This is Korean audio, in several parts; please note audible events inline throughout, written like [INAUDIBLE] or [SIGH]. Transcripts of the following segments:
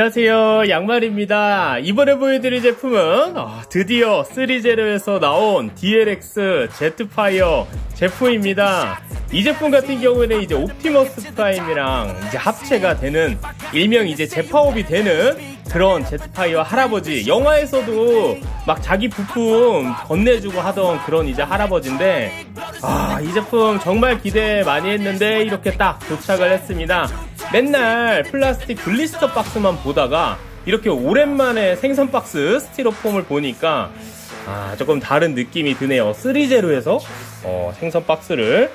안녕하세요. 양말입니다. 이번에 보여드릴 제품은 어, 드디어 3제로에서 나온 DLX 제트파이어 제품입니다. 이 제품 같은 경우에는 이제 옵티머스 프라임이랑 이제 합체가 되는 일명 이제 재파업이 되는 그런 제트파이어 할아버지. 영화에서도 막 자기 부품 건네주고 하던 그런 이제 할아버지인데 아 이 제품 정말 기대 많이 했는데 이렇게 딱 도착을 했습니다 맨날 플라스틱 blister 박스만 보다가 이렇게 오랜만에 생선 박스 스티로폼을 보니까 아 조금 다른 느낌이 드네요. 3제로에서 어, 생선 박스를.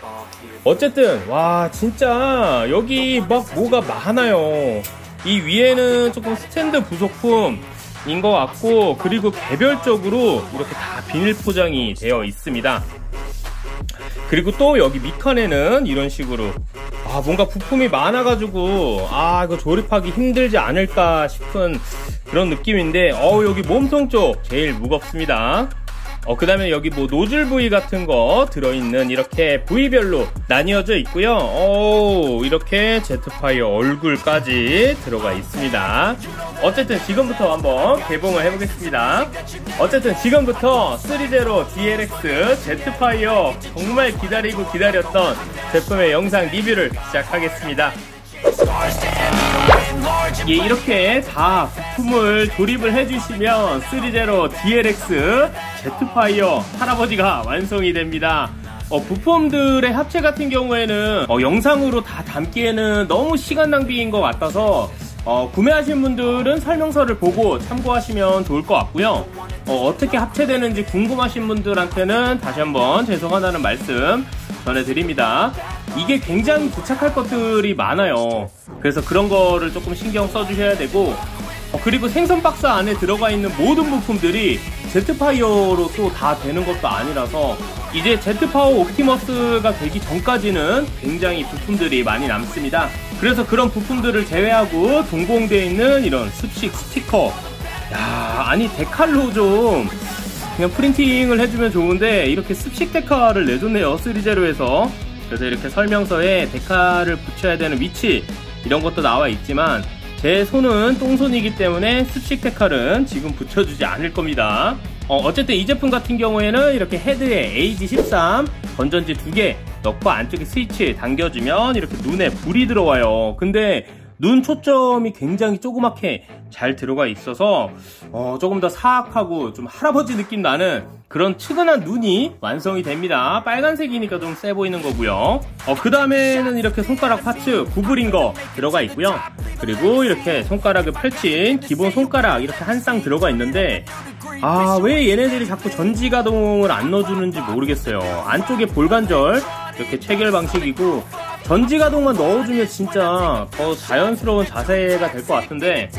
어쨌든 와 진짜 여기 막 뭐가 많아요. 이 위에는 조금 스탠드 부속품인 것 같고 그리고 개별적으로 이렇게 다 비닐 포장이 되어 있습니다 그리고 또 여기 밑칸에는 이런 식으로 아 뭔가 부품이 많아가지고 아 이거 조립하기 힘들지 않을까 싶은 그런 느낌인데 어 여기 몸통 쪽 제일 무겁습니다 어, 그 다음에 여기 뭐 노즐 부위 같은 거 들어있는 이렇게 부위별로 나뉘어져 있고요. 오, 이렇게 제트파이어 얼굴까지 들어가 있습니다. 어쨌든 지금부터 한번 개봉을 해보겠습니다. 어쨌든 지금부터 3제로 DLX 제트파이어 정말 기다리고 기다렸던 제품의 영상 리뷰를 시작하겠습니다. 예, 이렇게 다 부품을 조립을 해주시면 3제로 DLX 제트파이어 할아버지가 완성이 됩니다. 어, 부품들의 합체 같은 경우에는 어, 영상으로 다 담기에는 너무 시간 낭비인 것 같아서 어, 구매하신 분들은 설명서를 보고 참고하시면 좋을 것 같고요. 어, 떻게 합체되는지 궁금하신 분들한테는 다시 한번 죄송하다는 말씀 전해드립니다. 이게 굉장히 부착할 것들이 많아요. 그래서 그런 거를 조금 신경 써주셔야 되고 어, 그리고 생선 박스 안에 들어가 있는 모든 부품들이 제트파이어로 또 다 되는 것도 아니라서 이제 제트파워 옵티머스가 되기 전까지는 굉장히 부품들이 많이 남습니다. 그래서 그런 부품들을 제외하고 동봉되어 있는 이런 습식 스티커. 야 아니 데칼로 좀 그냥 프린팅을 해주면 좋은데 이렇게 습식 데카를 내줬네요 3제로에서. 그래서 이렇게 설명서에 데카를 붙여야 되는 위치 이런 것도 나와 있지만 제 손은 똥손이기 때문에 습식 데칼은 지금 붙여주지 않을 겁니다. 어, 쨌든 이 제품 같은 경우에는 이렇게 헤드에 AG13 건전지 두개 넣고 안쪽에 스위치 당겨주면 이렇게 눈에 불이 들어와요 근데 눈 초점이 굉장히 조그맣게 잘 들어가 있어서 어, 조금 더 사악하고 좀 할아버지 느낌 나는 그런 측은한 눈이 완성이 됩니다. 빨간색이니까 좀 세 보이는 거고요. 어, 그 다음에는 이렇게 손가락 파츠 구부린 거 들어가 있고요. 그리고 이렇게 손가락을 펼친 기본 손가락 이렇게 한 쌍 들어가 있는데 아 왜 얘네들이 자꾸 전지 가동을 안 넣어주는지 모르겠어요. 안쪽에 볼관절 이렇게 체결 방식이고 전지 가동만 넣어주면 진짜 더 자연스러운 자세가 될 것 같은데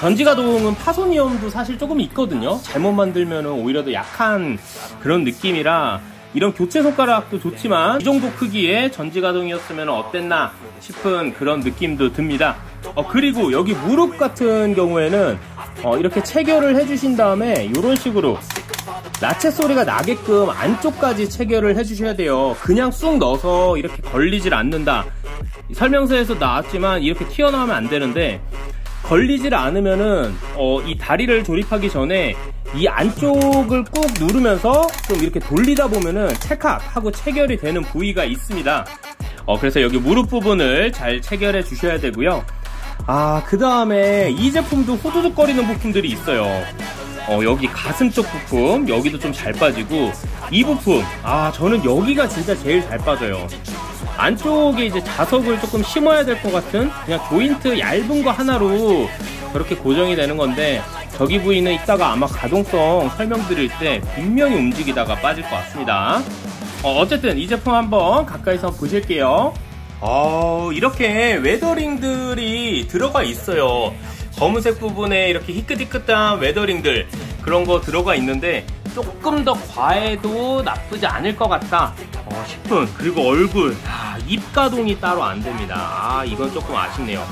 전지 가동은 파손 위험도 사실 조금 있거든요. 잘못 만들면 오히려 더 약한 그런 느낌이라 이런 교체 손가락도 좋지만 이 정도 크기의 전지 가동이었으면 어땠나 싶은 그런 느낌도 듭니다 어, 그리고 여기 무릎 같은 경우에는 어, 이렇게 체결을 해주신 다음에 이런 식으로 나체 소리가 나게끔 안쪽까지 체결을 해주셔야 돼요. 그냥 쑥 넣어서 이렇게 걸리질 않는다. 설명서에서 나왔지만 이렇게 튀어나오면 안 되는데 걸리질 않으면은 어, 이 다리를 조립하기 전에 이 안쪽을 꾹 누르면서 좀 이렇게 돌리다 보면은 찰칵 하고 체결이 되는 부위가 있습니다. 어, 그래서 여기 무릎 부분을 잘 체결해 주셔야 되고요. 아, 그 다음에 이 제품도 후두둑거리는 부품들이 있어요. 어, 여기 가슴 쪽 부품 여기도 좀 잘 빠지고 이 부품 아 저는 여기가 진짜 제일 잘 빠져요 안쪽에 이제 자석을 조금 심어야 될 것 같은 그냥 조인트 얇은 거 하나로 저렇게 고정이 되는 건데 저기 부위는 이따가 아마 가동성 설명드릴 때 분명히 움직이다가 빠질 것 같습니다. 어, 쨌든이 제품 한번 가까이서 보실게요. 어, 이렇게 weathering들이 들어가 있어요. 검은색 부분에 이렇게 희끗희끗한 weathering들 그런 거 들어가 있는데 조금 더 과해도 나쁘지 않을 것 같다. 어, 싶은 그리고 얼굴. 아, 입가동이 따로 안 됩니다. 아 이건 조금 아쉽네요.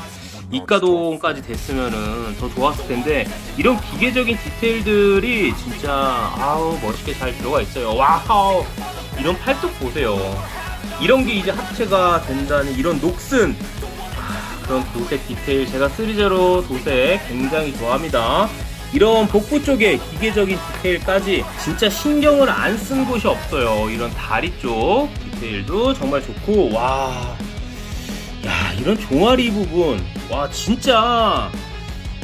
입가동까지 됐으면은 더 좋았을 텐데 이런 기계적인 디테일들이 진짜 아우 멋있게 잘 들어가 있어요. wow! 이런 팔뚝 보세요. 이런 게 이제 합체가 된다는 이런 녹슨. 그런 도색 디테일. 제가 3제로 도색 굉장히 좋아합니다 이런 복부 쪽에 기계적인 디테일까지 진짜 신경을 안 쓴 곳이 없어요 이런 다리 쪽 디테일도 정말 좋고 와 야, 이런 종아리 부분. 와, 진짜.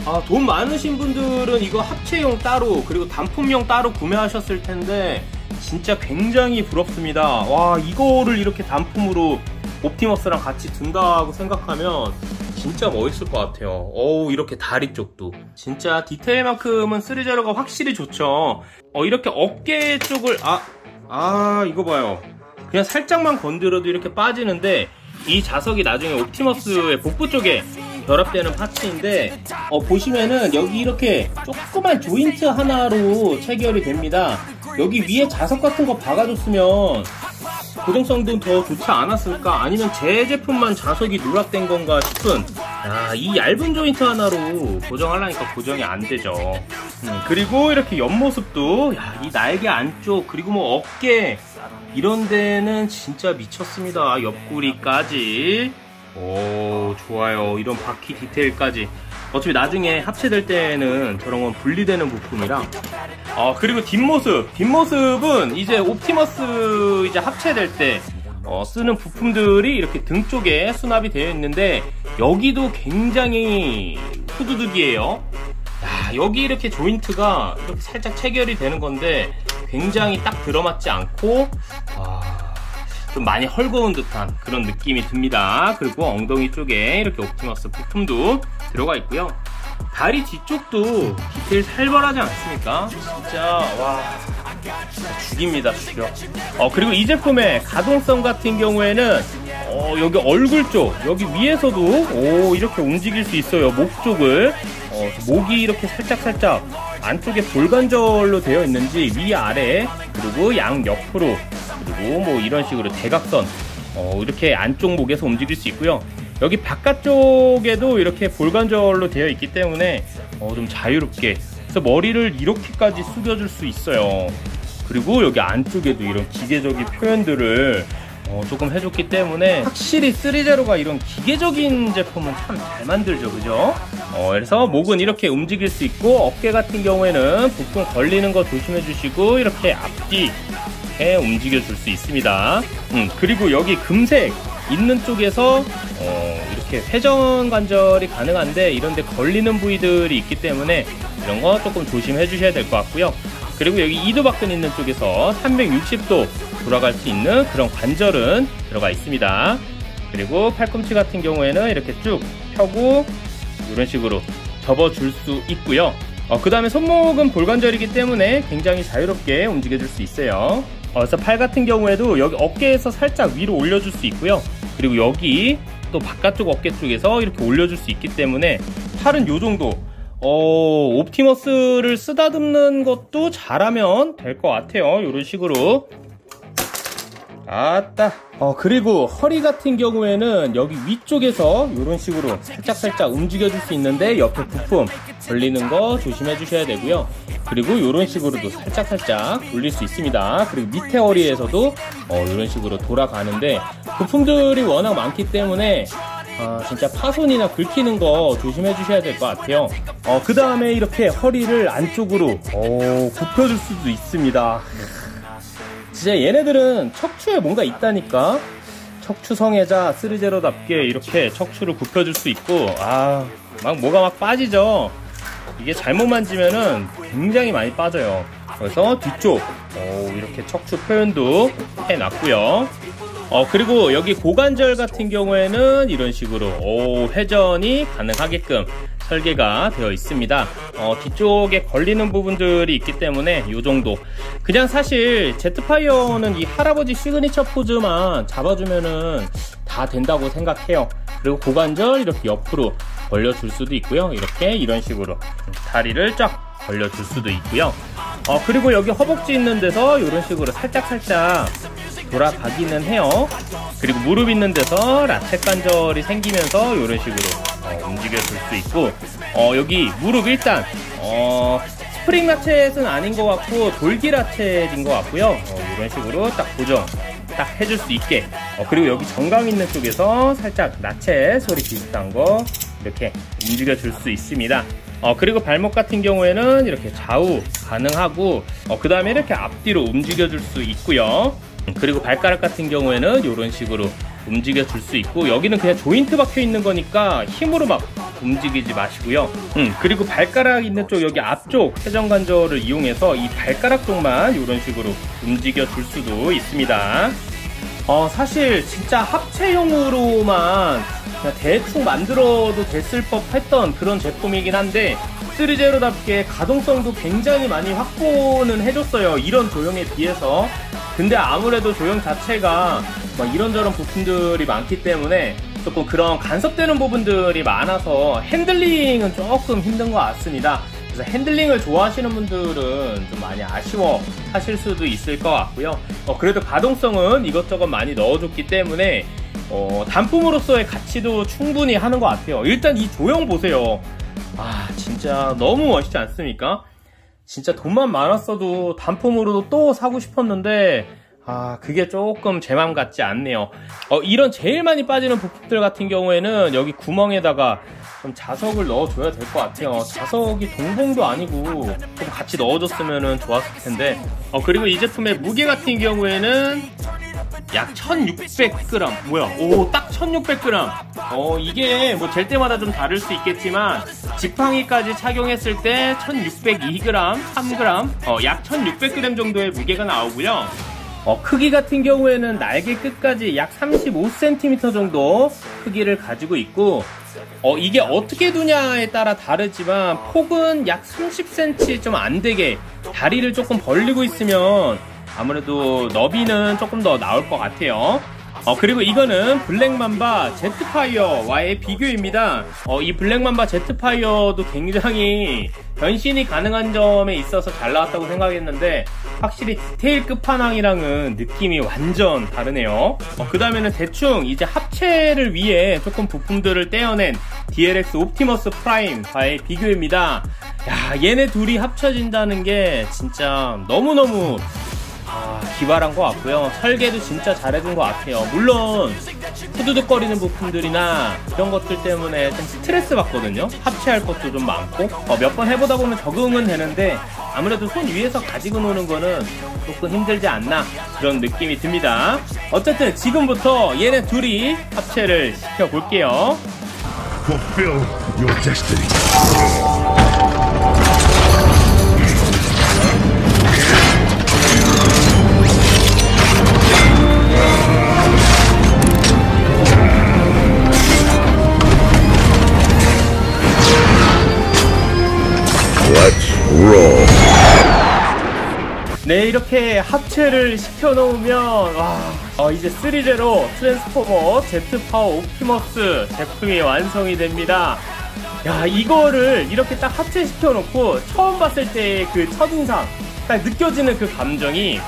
아, 돈 많으신 분들은 이거 합체용 따로, 그리고 단품용 따로 구매하셨을 텐데, 진짜 굉장히 부럽습니다. 와, 이거를 이렇게 단품으로 옵티머스랑 같이 둔다고 생각하면 진짜 멋있을 것 같아요. 어우, 이렇게 다리 쪽도. 진짜 디테일만큼은 3제로가 확실히 좋죠. 어, 이렇게 어깨 쪽을, 아, 아, 이거 봐요. 그냥 살짝만 건드려도 이렇게 빠지는데, 이 자석이 나중에 옵티머스의 복부 쪽에 결합되는 파츠인데 어, 보시면은 여기 이렇게 조그만 조인트 하나로 체결이 됩니다 여기 위에 자석 같은 거 박아줬으면 고정성도 더 좋지 않았을까? 아니면 제 제품만 자석이 누락된 건가 싶은? 야, 이 얇은 조인트 하나로 고정하려니까 고정이 안 되죠. 음, 그리고 이렇게 옆모습도 야, 이 날개 안쪽 그리고 뭐 어깨 이런 데는 진짜 미쳤습니다. 옆구리까지 오 좋아요. 이런 바퀴 디테일까지. 어차피 나중에 합체될 때는 저런 건 분리되는 부품이라. 어, 그리고 뒷모습. 뒷모습은 이제 옵티머스 이제 합체될 때 어, 쓰는 부품들이 이렇게 등 쪽에 수납이 되어 있는데 여기도 굉장히 후두둑이에요. 야, 여기 이렇게 조인트가 이렇게 살짝 체결이 되는 건데 굉장히 딱 들어맞지 않고 아, 좀 많이 헐거운 듯한 그런 느낌이 듭니다. 그리고 엉덩이 쪽에 이렇게 옵티머스 부품도 들어가 있고요. 다리 뒤쪽도 디테일 살벌하지 않습니까? 진짜 와 죽입니다 죽여. 어 그리고 이 제품의 가동성 같은 경우에는 어, 여기 얼굴 쪽 여기 위에서도 오 이렇게 움직일 수 있어요 목 쪽을 어, 목이 이렇게 살짝 살짝 안쪽에 볼관절로 되어 있는지 위아래 그리고 양 옆으로 그리고 뭐 이런 식으로 대각선 어, 이렇게 안쪽 목에서 움직일 수 있고요. 여기 바깥쪽에도 이렇게 볼관절로 되어 있기 때문에 어, 좀 자유롭게 그래서 머리를 이렇게까지 숙여줄 수 있어요. 그리고 여기 안쪽에도 이런 기계적인 표현들을 어, 조금 해줬기 때문에 확실히 3제로가 이런 기계적인 제품은 참 잘 만들죠. 그죠? 어, 그래서 목은 이렇게 움직일 수 있고 어깨 같은 경우에는 부품 걸리는 거 조심해 주시고 이렇게 앞뒤 에 움직여 줄 수 있습니다 음, 그리고 여기 금색 있는 쪽에서 어, 이렇게 회전 관절이 가능한데 이런데 걸리는 부위들이 있기 때문에 이런 거 조금 조심해 주셔야 될 것 같고요 그리고 여기 이두박근 있는 쪽에서 360도 돌아갈 수 있는 그런 관절은 들어가 있습니다. 그리고 팔꿈치 같은 경우에는 이렇게 쭉 펴고 이런 식으로 접어줄 수 있고요. 어, 그 다음에 손목은 볼관절이기 때문에 굉장히 자유롭게 움직여줄 수 있어요. 어, 그래서 팔 같은 경우에도 여기 어깨에서 살짝 위로 올려줄 수 있고요. 그리고 여기 또 바깥쪽 어깨 쪽에서 이렇게 올려줄 수 있기 때문에 팔은 요 정도 어, 옵티머스를 쓰다듬는 것도 잘하면 될 것 같아요. 이런 식으로. 아따. 어, 그리고 허리 같은 경우에는 여기 위쪽에서 이런 식으로 살짝살짝 움직여 줄 수 있는데 옆에 부품 걸리는 거 조심해 주셔야 되고요. 그리고 이런 식으로도 살짝살짝 돌릴 수 있습니다. 그리고 밑에 허리에서도 어, 이런 식으로 돌아가는데 부품들이 워낙 많기 때문에 아, 진짜 파손이나 긁히는 거 조심해 주셔야 될 것 같아요. 어, 그 다음에 이렇게 허리를 안쪽으로 어, 굽혀줄 수도 있습니다. 진짜 얘네들은 척추에 뭔가 있다니까. 척추 성애자 3제로답게 이렇게 척추를 굽혀줄 수 있고, 아, 막 뭐가 막 빠지죠. 이게 잘못 만지면은 굉장히 많이 빠져요. 그래서 뒤쪽, 오, 이렇게 척추 표현도 해놨고요. 어, 그리고 여기 고관절 같은 경우에는 이런 식으로 오, 회전이 가능하게끔 설계가 되어 있습니다. 어, 뒤쪽에 걸리는 부분들이 있기 때문에 이 정도. 그냥 사실 제트파이어는 이 할아버지 시그니처 포즈만 잡아주면은 다 된다고 생각해요. 그리고 고관절 이렇게 옆으로 벌려줄 수도 있고요. 이렇게 이런 식으로 다리를 쫙 벌려줄 수도 있고요. 어, 그리고 여기 허벅지 있는 데서 이런 식으로 살짝살짝 돌아가기는 해요. 그리고 무릎 있는 데서 ratchet 관절이 생기면서 이런 식으로 어, 움직여 줄 수 있고 어, 여기 무릎 일단 어, 스프링 ratchet은 아닌 것 같고 돌기 ratchet인 것 같고요. 어, 이런 식으로 딱 고정 딱 해줄 수 있게 어, 그리고 여기 정강 있는 쪽에서 살짝 나체 소리 비슷한 거 이렇게 움직여 줄 수 있습니다 어, 그리고 발목 같은 경우에는 이렇게 좌우 가능하고 어, 그 다음에 이렇게 앞뒤로 움직여 줄 수 있고요 그리고 발가락 같은 경우에는 이런 식으로 움직여 줄 수 있고 여기는 그냥 조인트 박혀 있는 거니까 힘으로 막 움직이지 마시고요. 음, 그리고 발가락 있는 쪽 여기 앞쪽 회전관절을 이용해서 이 발가락 쪽만 이런 식으로 움직여 줄 수도 있습니다. 어, 사실 진짜 합체용으로만 대충 만들어도 됐을 법 했던 그런 제품이긴 한데 3제로답게 가동성도 굉장히 많이 확보는 해줬어요. 이런 조형에 비해서 근데 아무래도 조형 자체가 이런저런 부품들이 많기 때문에 조금 그런 간섭되는 부분들이 많아서 핸들링은 조금 힘든 것 같습니다. 그래서 핸들링을 좋아하시는 분들은 좀 많이 아쉬워 하실 수도 있을 것 같고요. 어, 그래도 가동성은 이것저것 많이 넣어줬기 때문에 어, 단품으로서의 가치도 충분히 하는 것 같아요. 일단 이 조형 보세요. 아 진짜 너무 멋있지 않습니까? 진짜 돈만 많았어도 단품으로도 또 사고 싶었는데 아 그게 조금 제 맘 같지 않네요. 어, 이런 제일 많이 빠지는 부품들 같은 경우에는 여기 구멍에다가 좀 자석을 넣어줘야 될 것 같아요. 자석이 동봉도 아니고 좀 같이 넣어줬으면 좋았을 텐데. 어, 그리고 이 제품의 무게 같은 경우에는 약 1600g 뭐야? 오 딱 1600g 어 이게 뭐 잴 때마다 좀 다를 수 있겠지만 지팡이까지 착용했을 때 1602g 3g 어, 약 1600g 정도의 무게가 나오고요. 어, 크기 같은 경우에는 날개 끝까지 약 35cm 정도 크기를 가지고 있고 어, 이게 어떻게 두냐에 따라 다르지만 폭은 약 30cm 좀 안 되게 다리를 조금 벌리고 있으면 아무래도 너비는 조금 더 나올 것 같아요 어, 그리고 이거는 블랙맘바 제트파이어와의 비교입니다. 어, 이 블랙맘바 제트파이어도 굉장히 변신이 가능한 점에 있어서 잘 나왔다고 생각했는데 확실히 디테일 끝판왕이랑은 느낌이 완전 다르네요. 어, 그 다음에는 대충 이제 합체를 위해 조금 부품들을 떼어낸 DLX 옵티머스 프라임과의 비교입니다. 야, 얘네 둘이 합쳐진다는 게 진짜 너무너무 아, 기발한 것 같고요. 설계도 진짜 잘해준 것 같아요. 물론 후두둑거리는 부품들이나 이런 것들 때문에 좀 스트레스 받거든요. 합체할 것도 좀 많고 어, 몇번 해보다 보면 적응은 되는데 아무래도 손 위에서 가지고 노는 거는 조금 힘들지 않나 그런 느낌이 듭니다. 어쨌든 지금부터 얘네 둘이 합체를 시켜볼게요. Fulfill your destiny. 네 이렇게 합체를 시켜놓으면 와 어, 이제 3제로 트랜스포머 제트파워 옵티머스 제품이 완성이 됩니다. 야 이거를 이렇게 딱 합체시켜놓고 처음 봤을 때그 첫인상 딱 느껴지는 그 감정이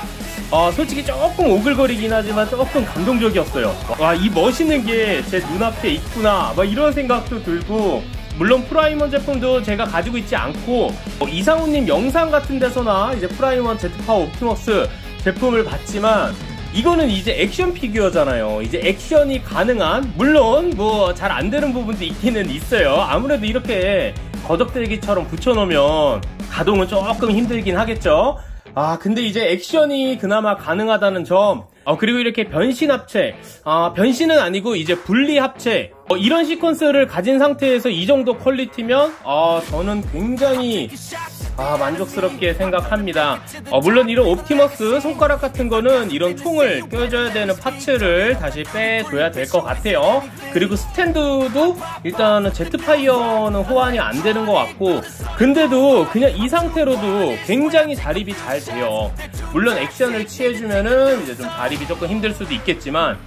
어, 솔직히 조금 오글거리긴 하지만 조금 감동적이었어요. 와 이 멋있는 게 제 눈앞에 있구나 막 이런 생각도 들고 물론 프라임원 제품도 제가 가지고 있지 않고 어, 이상우님 영상 같은 데서나 이제 프라임원 제트파워 옵티머스 제품을 봤지만 이거는 이제 액션 피규어잖아요. 이제 액션이 가능한 물론 뭐 잘 안 되는 부분도 있기는 있어요. 아무래도 이렇게 거적대기처럼 붙여놓으면 가동은 조금 힘들긴 하겠죠. 아 근데 이제 액션이 그나마 가능하다는 점 어, 그리고 이렇게 변신 합체. 아 변신은 아니고 이제 분리 합체. 어, 이런 시퀀스를 가진 상태에서 이 정도 퀄리티면 아 저는 굉장히 아, 만족스럽게 생각합니다. 어, 물론 이런 옵티머스 손가락 같은 거는 이런 총을 껴줘야 되는 parts를 다시 빼줘야 될 것 같아요. 그리고 스탠드도 일단은 제트파이어는 호환이 안 되는 것 같고 근데도 그냥 이 상태로도 굉장히 자립이 잘 돼요. 물론 액션을 취해주면은 이제 좀 자립이 조금 힘들 수도 있겠지만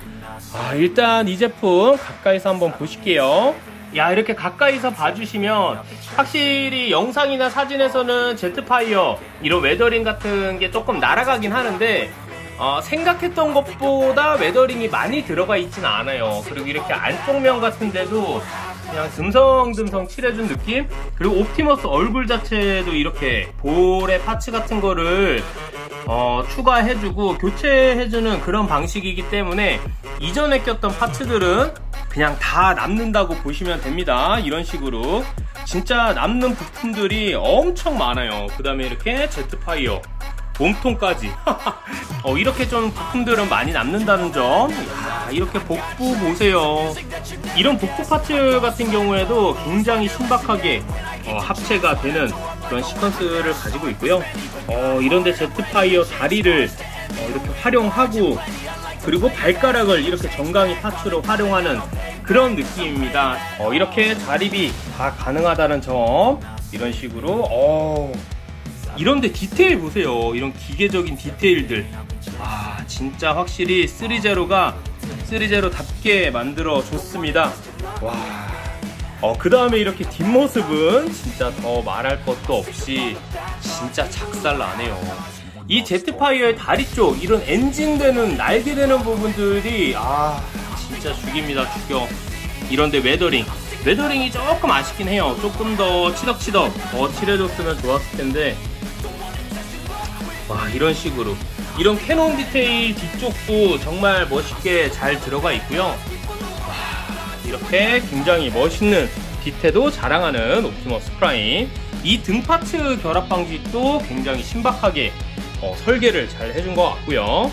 아, 일단 이 제품 가까이서 한번 보실게요. 야 이렇게 가까이서 봐주시면 확실히 영상이나 사진에서는 제트파이어 이런 weathering 같은 게 조금 날아가긴 하는데 어, 생각했던 것보다 weathering이 많이 들어가 있지는 않아요. 그리고 이렇게 안쪽면 같은데도 그냥 듬성듬성 칠해준 느낌? 그리고 옵티머스 얼굴 자체도 이렇게 볼의 parts 같은 거를 어, 추가해주고 교체해주는 그런 방식이기 때문에 이전에 꼈던 파츠들은 그냥 다 남는다고 보시면 됩니다. 이런 식으로. 진짜 남는 부품들이 엄청 많아요. 그 다음에 이렇게 제트파이어 몸통까지. [LAUGHS] 어, 이렇게 좀 부품들은 많이 남는다는 점. 이야, 이렇게 복부 보세요. 이런 복부 파츠 같은 경우에도 굉장히 신박하게 어, 합체가 되는 그런 시퀀스를 가지고 있고요. 어, 이런데 제트파이어 다리를 어, 이렇게 활용하고 그리고 발가락을 이렇게 정강이 파츠로 활용하는 그런 느낌입니다 어, 이렇게 자립이 다 가능하다는 점 이런 식으로 어, 이런데 디테일 보세요. 이런 기계적인 디테일들. 아, 진짜 확실히 3제로가 3제로답게 만들어 줬습니다. 와. 어, 그 다음에 이렇게 뒷모습은 진짜 더 말할 것도 없이 진짜 작살 나네요. 이 제트파이어의 다리 쪽, 이런 엔진 되는, 날개 되는 부분들이, 아, 진짜 죽입니다, 죽여. 이런데 weathering. weathering이 조금 아쉽긴 해요. 조금 더 치덕치덕 더 칠해줬으면 좋았을 텐데, 와 이런 식으로 이런 cannon 디테일 뒤쪽도 정말 멋있게 잘 들어가 있고요 와, 이렇게 굉장히 멋있는 디테일도 자랑하는 옵티머스 프라임 이 등 parts 결합 방식도 굉장히 신박하게 어, 설계를 잘 해준 것 같고요.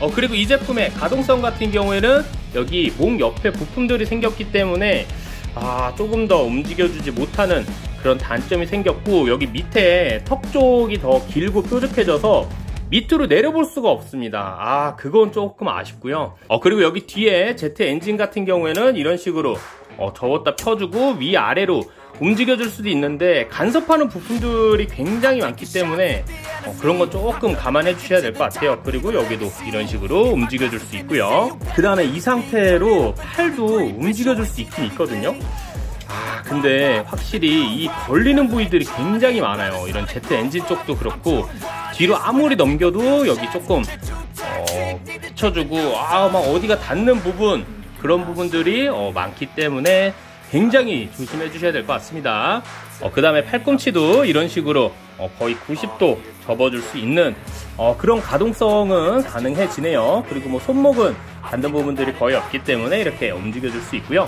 어, 그리고 이 제품의 가동성 같은 경우에는 여기 목 옆에 부품들이 생겼기 때문에 아, 조금 더 움직여주지 못하는 그런 단점이 생겼고 여기 밑에 턱 쪽이 더 길고 뾰족해져서 밑으로 내려볼 수가 없습니다. 아 그건 조금 아쉽고요. 어 그리고 여기 뒤에 제트 엔진 같은 경우에는 이런 식으로 어, 접었다 펴주고 위아래로 움직여줄 수도 있는데 간섭하는 부품들이 굉장히 많기 때문에 어, 그런 건 조금 감안해 주셔야 될 것 같아요. 그리고 여기도 이런 식으로 움직여줄 수 있고요. 그 다음에 이 상태로 팔도 움직여줄 수 있긴 있거든요. 아 근데 확실히 이 걸리는 부위들이 굉장히 많아요. 이런 제트 엔진 쪽도 그렇고 뒤로 아무리 넘겨도 여기 조금 어, 비춰주고 아 막 어디가 닿는 부분 그런 부분들이 어, 많기 때문에 굉장히 조심해 주셔야 될 것 같습니다. 어, 그 다음에 팔꿈치도 이런 식으로 어, 거의 90도 접어줄 수 있는 어, 그런 가동성은 가능해지네요. 그리고 뭐 손목은 닿는 부분들이 거의 없기 때문에 이렇게 움직여줄 수 있고요.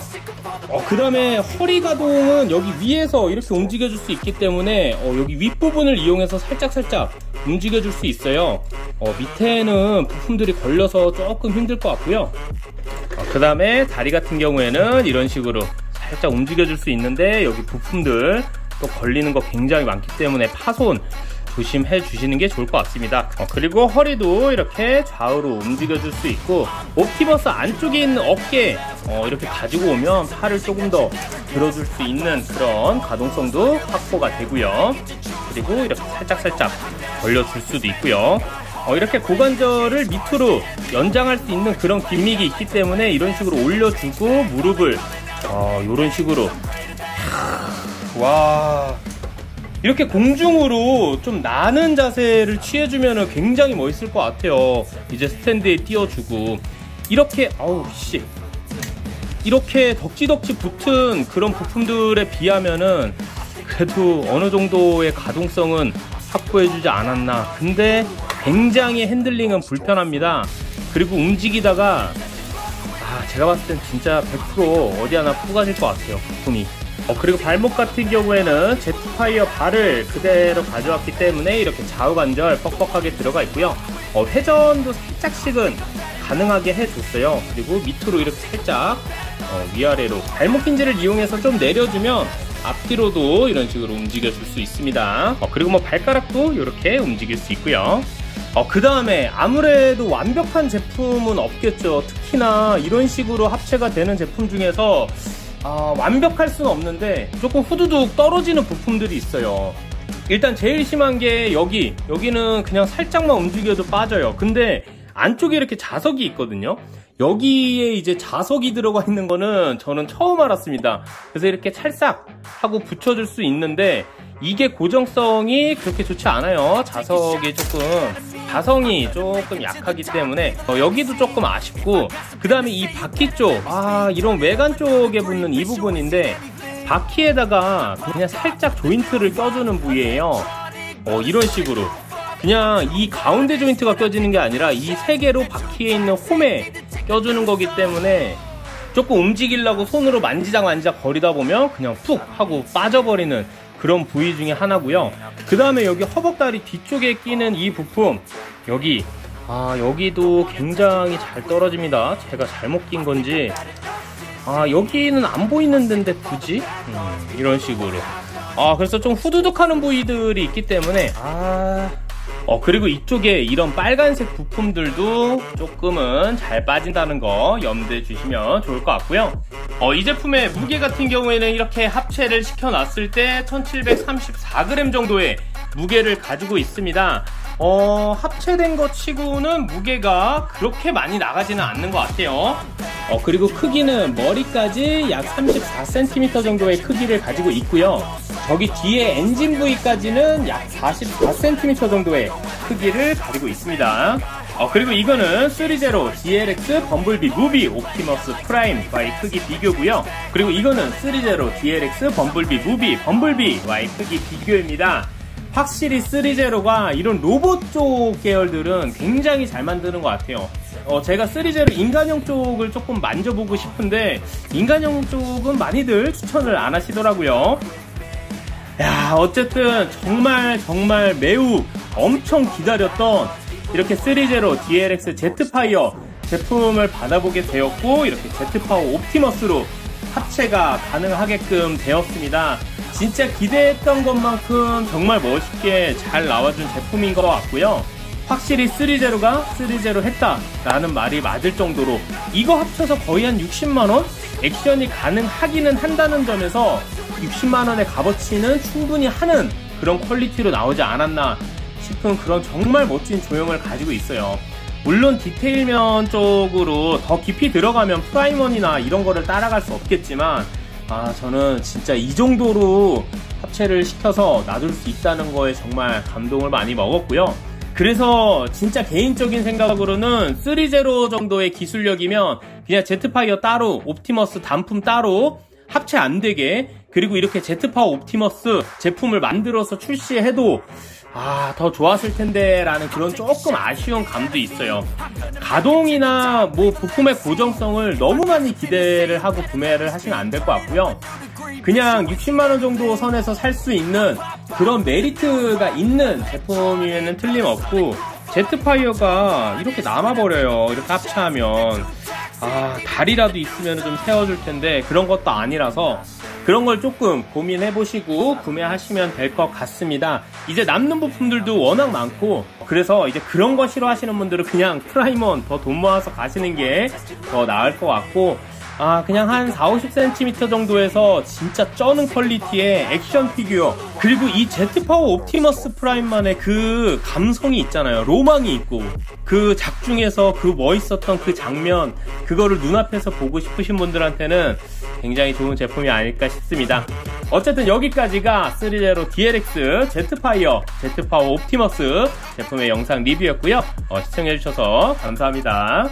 어, 그 다음에 허리 가동은 여기 위에서 이렇게 움직여줄 수 있기 때문에 어, 여기 윗부분을 이용해서 살짝살짝 움직여줄 수 있어요. 어, 밑에는 부품들이 걸려서 조금 힘들 것 같고요. 어, 그 다음에 다리 같은 경우에는 이런 식으로 살짝 움직여줄 수 있는데 여기 부품들 또 걸리는 거 굉장히 많기 때문에 파손 조심해 주시는 게 좋을 것 같습니다. 어, 그리고 허리도 이렇게 좌우로 움직여 줄 수 있고 옵티버스 안쪽에 있는 어깨 어, 이렇게 가지고 오면 팔을 조금 더 들어줄 수 있는 그런 가동성도 확보가 되고요. 그리고 이렇게 살짝살짝 벌려줄 수도 있고요. 어, 이렇게 고관절을 밑으로 연장할 수 있는 그런 기믹이 있기 때문에 이런 식으로 올려주고 무릎을 어, 이런 식으로. 와. 이렇게 공중으로 좀 나는 자세를 취해주면 굉장히 멋있을 것 같아요. 이제 스탠드에 띄워주고. 이렇게 아우 씨. 이렇게 덕지덕지 붙은 그런 부품들에 비하면은 그래도 어느 정도의 가동성은 확보해주지 않았나. 근데 굉장히 핸들링은 불편합니다. 그리고 움직이다가 아 제가 봤을 땐 진짜 100% 어디 하나 부가질 것 같아요 부품이. 어, 그리고 발목 같은 경우에는 제트파이어 발을 그대로 가져왔기 때문에 이렇게 좌우 관절 뻑뻑하게 들어가 있고요. 어, 회전도 살짝씩은 가능하게 해줬어요. 그리고 밑으로 이렇게 살짝 어, 위아래로 발목 힌지를 이용해서 좀 내려주면 앞뒤로도 이런 식으로 움직여 줄 수 있습니다. 어, 그리고 뭐 발가락도 이렇게 움직일 수 있고요 어, 그 다음에 아무래도 완벽한 제품은 없겠죠. 특히나 이런 식으로 합체가 되는 제품 중에서 아, 완벽할 수는 없는데 조금 후두둑 떨어지는 부품들이 있어요. 일단 제일 심한 게 여기. 여기는 그냥 살짝만 움직여도 빠져요. 근데 안쪽에 이렇게 자석이 있거든요. 여기에 이제 자석이 들어가 있는 거는 저는 처음 알았습니다. 그래서 이렇게 찰싹 하고 붙여줄 수 있는데 이게 고정성이 그렇게 좋지 않아요. 자석이 조금 가성이 조금 약하기 때문에 어, 여기도 조금 아쉽고 그 다음에 이 바퀴 쪽아 이런 외관 쪽에 붙는 이 부분인데 바퀴에다가 그냥 살짝 조인트를 껴주는 부위예요. 어, 이런 식으로. 그냥 이 가운데 조인트가 껴지는 게 아니라 이 세 개로 바퀴에 있는 홈에 껴주는 거기 때문에 조금 움직이려고 손으로 만지작 만지작 거리다 보면 그냥 푹 하고 빠져버리는 그런 부위 중에 하나고요. 그 다음에 여기 허벅다리 뒤쪽에 끼는 이 부품 여기. 아 여기도 굉장히 잘 떨어집니다. 제가 잘못 낀 건지. 아 여기는 안 보이는 데인데 굳이? 음, 이런 식으로. 아 그래서 좀 후두둑하는 부위들이 있기 때문에. 아 어, 그리고 이쪽에 이런 빨간색 부품들도 조금은 잘 빠진다는 거 염두해 주시면 좋을 것 같고요. 어, 이 제품의 무게 같은 경우에는 이렇게 합체를 시켜놨을 때 1734g 정도의 무게를 가지고 있습니다. 어, 합체된 것 치고는 무게가 그렇게 많이 나가지는 않는 것 같아요. 어, 그리고 크기는 머리까지 약 34cm 정도의 크기를 가지고 있고요. 저기 뒤에 엔진 부위까지는 약 44cm 정도의 크기를 가지고 있습니다. 어, 그리고 이거는 3제로 DLX 범블비 무비 옵티머스 프라임와의 크기 비교고요. 그리고 이거는 3제로 DLX 범블비 무비 범블비와의 크기 비교입니다. 확실히 3제로가 이런 로봇 쪽 계열들은 굉장히 잘 만드는 것 같아요. 어, 제가 3제로 인간형 쪽을 조금 만져보고 싶은데 인간형 쪽은 많이들 추천을 안 하시더라고요. 야, 어쨌든 정말 정말 매우 엄청 기다렸던 이렇게 3제로 DLX 제트파이어 제품을 받아보게 되었고 이렇게 제트파워 옵티머스로 합체가 가능하게끔 되었습니다. 진짜 기대했던 것만큼 정말 멋있게 잘 나와준 제품인 것 같고요. 확실히 3제로가 3제로 했다라는 말이 맞을 정도로 이거 합쳐서 거의 한 60만원? 액션이 가능하기는 한다는 점에서 60만 원의 값어치는 충분히 하는 그런 퀄리티로 나오지 않았나 싶은 그런 정말 멋진 조형을 가지고 있어요. 물론 디테일면 쪽으로 더 깊이 들어가면 프라임원이나 이런 거를 따라갈 수 없겠지만 아 저는 진짜 이 정도로 합체를 시켜서 놔둘 수 있다는 거에 정말 감동을 많이 먹었고요. 그래서 진짜 개인적인 생각으로는 3.0 정도의 기술력이면 그냥 제트파이어 따로 옵티머스 단품 따로 합체 안 되게 그리고 이렇게 제트파워 옵티머스 제품을 만들어서 출시해도 아, 더 좋았을 텐데 라는 그런 조금 아쉬운 감도 있어요. 가동이나 뭐 부품의 고정성을 너무 많이 기대를 하고 구매를 하시면 안 될 것 같고요. 그냥 60만원 정도 선에서 살 수 있는 그런 메리트가 있는 제품이면 틀림없고 제트파이어가 이렇게 남아버려요. 이렇게 합체하면. 아, 다리라도 있으면 좀 세워줄 텐데 그런 것도 아니라서 그런 걸 조금 고민해 보시고 구매하시면 될 것 같습니다. 이제 남는 부품들도 워낙 많고 그래서 이제 그런 거 싫어하시는 분들은 그냥 프라임원 더 돈 모아서 가시는 게 더 나을 것 같고 아 그냥 한 4, 50cm 정도에서 진짜 쩌는 퀄리티의 액션 피규어. 그리고 이 제트파워 옵티머스 프라임만의 그 감성이 있잖아요. 로망이 있고. 그 작중에서 그 멋있었던 그 장면 그거를 눈앞에서 보고 싶으신 분들한테는 굉장히 좋은 제품이 아닐까 싶습니다. 어쨌든 여기까지가 3제로 DLX 제트파이어 제트파워 옵티머스 제품의 영상 리뷰였고요. 어, 시청해주셔서 감사합니다